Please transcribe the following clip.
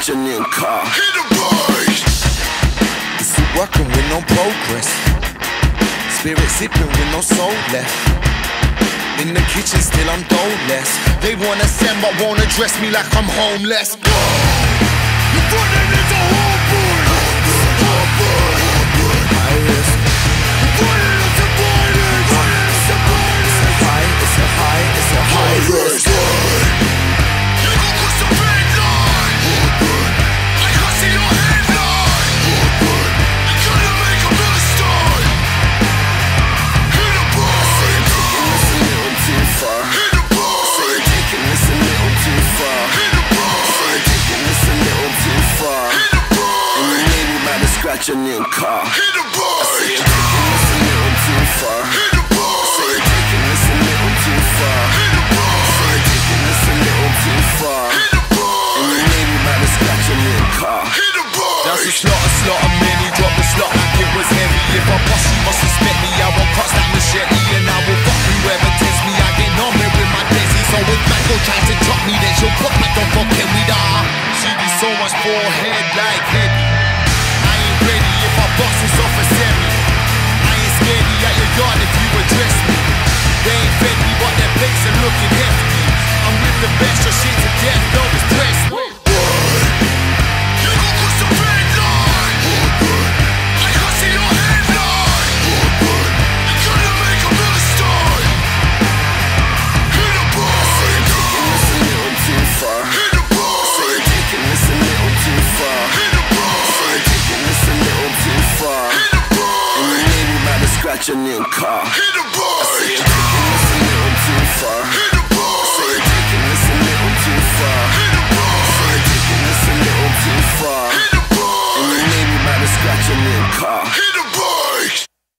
scratch a new car. Hit the brakes. Is it working with no progress? Spirit sipping with no soul left. In the kitchen, still I'm doleless. They wanna send, but won't address me like I'm homeless. You're about to scratch a new car. Hit the brakes. Taking this a little too far. Hit the brakes. Taking this a little too far. Hit the brakes. Taking this a little too far. Hit the brakes. And you maybe about to scratch a new car. Hit the That's a brakes. slaughter, slaughter, many drop the slot it was heavy. If I bust, you must suspect me. I won't cross that machete and I will fuck whoever test me. I get on me with my desi. So if man go try to drop me, then she'll put my don't fucking with her. She be so much forehead like heavy. You maybe about to scratch a new car. Hit the brakes. Taking this a little too far.